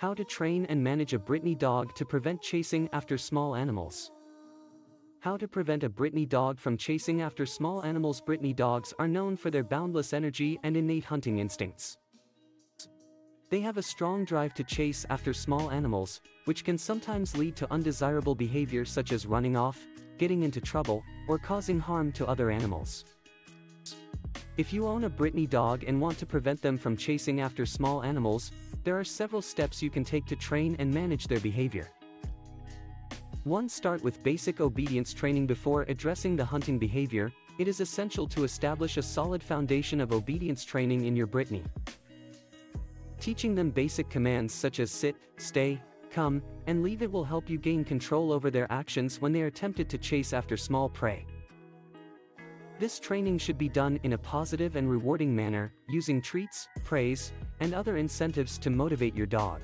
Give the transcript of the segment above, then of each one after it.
How to train and manage a Brittany dog to prevent chasing after small animals. How to prevent a Brittany dog from chasing after small animals Brittany dogs are known for their boundless energy and innate hunting instincts. They have a strong drive to chase after small animals, which can sometimes lead to undesirable behavior such as running off, getting into trouble, or causing harm to other animals. If you own a Brittany dog and want to prevent them from chasing after small animals, there are several steps you can take to train and manage their behavior. 1. Start with basic obedience training before addressing the hunting behavior, it is essential to establish a solid foundation of obedience training in your Brittany. Teaching them basic commands such as sit, stay, come, and leave it will help you gain control over their actions when they are tempted to chase after small prey. This training should be done in a positive and rewarding manner, using treats, praise, and other incentives to motivate your dog.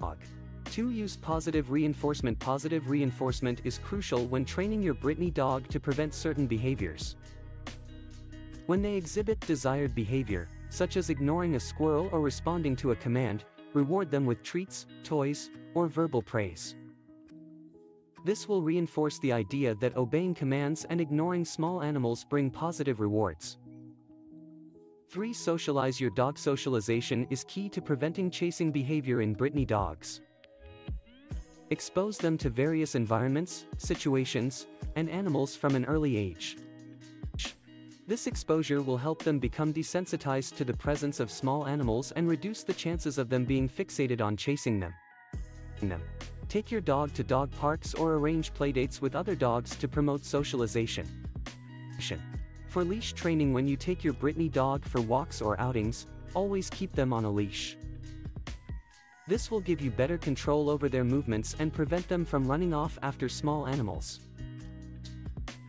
Dog. 2. Use positive reinforcement Positive reinforcement is crucial when training your Brittany dog to prevent certain behaviors. When they exhibit desired behavior, such as ignoring a squirrel or responding to a command, reward them with treats, toys, or verbal praise. This will reinforce the idea that obeying commands and ignoring small animals bring positive rewards. 3. Socialize your dog Socialization is key to preventing chasing behavior in Brittany dogs. Expose them to various environments, situations, and animals from an early age. This exposure will help them become desensitized to the presence of small animals and reduce the chances of them being fixated on chasing them. Take your dog to dog parks or arrange playdates with other dogs to promote socialization. For leash training when you take your Brittany dog for walks or outings, always keep them on a leash. This will give you better control over their movements and prevent them from running off after small animals.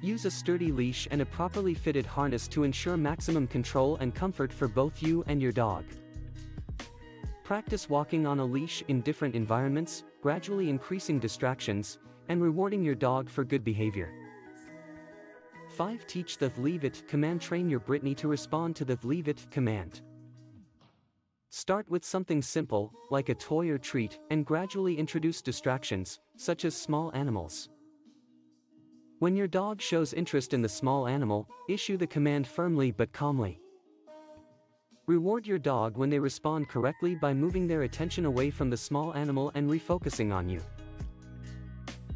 Use a sturdy leash and a properly fitted harness to ensure maximum control and comfort for both you and your dog. Practice walking on a leash in different environments, gradually increasing distractions, and rewarding your dog for good behavior. 5. Teach the Leave It command Train your Brittany to respond to the Leave It command. Start with something simple, like a toy or treat, and gradually introduce distractions, such as small animals. When your dog shows interest in the small animal, issue the command firmly but calmly. Reward your dog when they respond correctly by moving their attention away from the small animal and refocusing on you.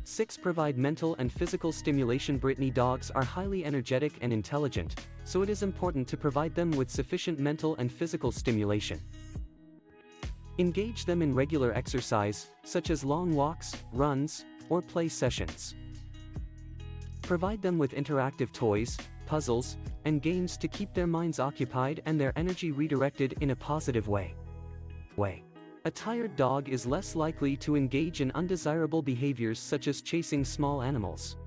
6. Provide mental and physical stimulation Brittany dogs are highly energetic and intelligent, so it is important to provide them with sufficient mental and physical stimulation. Engage them in regular exercise, such as long walks, runs, or play sessions. Provide them with interactive toys, puzzles, and games to keep their minds occupied and their energy redirected in a positive way. way. A tired dog is less likely to engage in undesirable behaviors such as chasing small animals.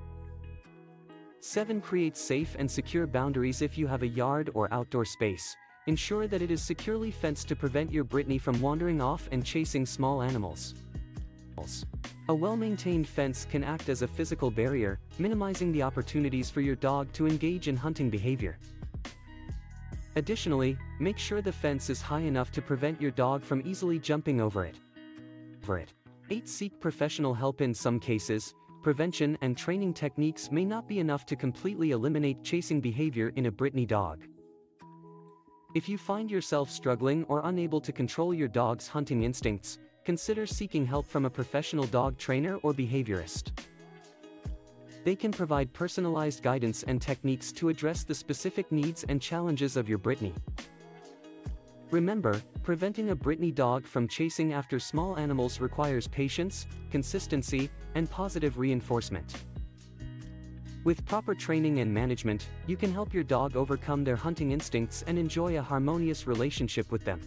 7. Create safe and secure boundaries if you have a yard or outdoor space. Ensure that it is securely fenced to prevent your Brittany from wandering off and chasing small animals. A well-maintained fence can act as a physical barrier, minimizing the opportunities for your dog to engage in hunting behavior. Additionally, make sure the fence is high enough to prevent your dog from easily jumping over it. For it. 8. Seek professional help in some cases, prevention and training techniques may not be enough to completely eliminate chasing behavior in a Brittany dog. If you find yourself struggling or unable to control your dog's hunting instincts, consider seeking help from a professional dog trainer or behaviorist. They can provide personalized guidance and techniques to address the specific needs and challenges of your Brittany. Remember, preventing a Brittany dog from chasing after small animals requires patience, consistency, and positive reinforcement. With proper training and management, you can help your dog overcome their hunting instincts and enjoy a harmonious relationship with them.